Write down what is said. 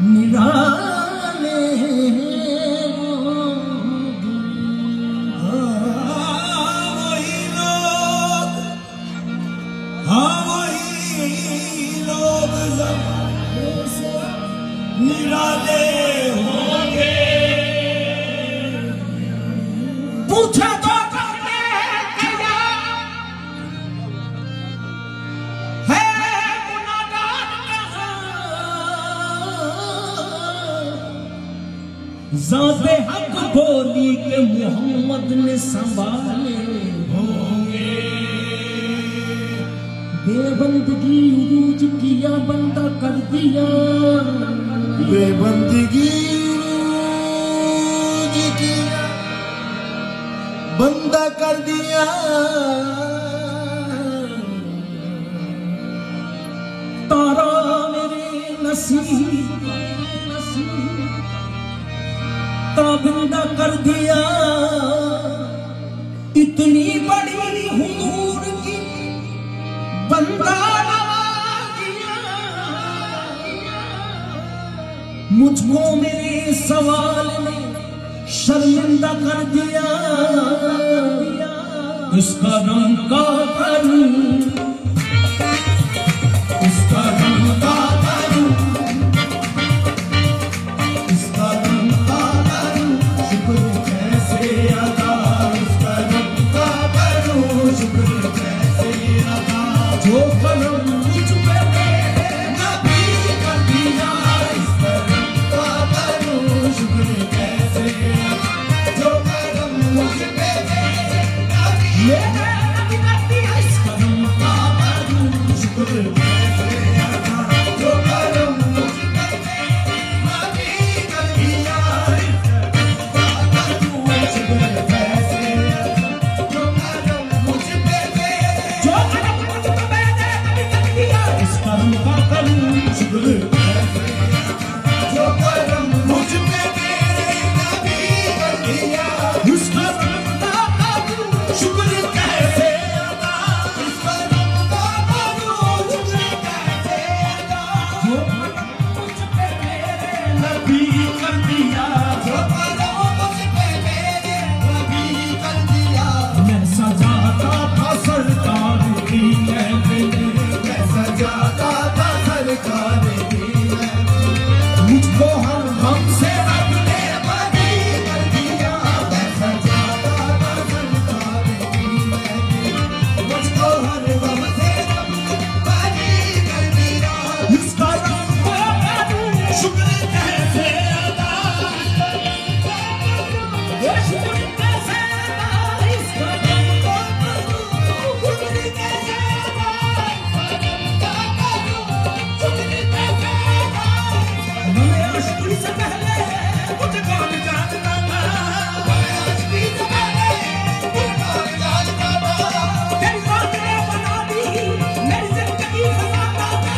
你让。जाते हक बोली के मोहम्मद ने संभाले। होंगे बेबंदगी उरूज किया बंदा कर दिया। बेबंदगी बंदा कर दिया। तारा मेरे नसीब नसीब। त्रबंदा कर दिया। इतनी बड़ी हुजूर की बंदा मुझको मेरे सवाल ने शर्मिंदा कर दिया। इसका रंग का करूँ Yeah, I'm not the ice, but I'm a mama, I'm a Santa Cruz, 밤새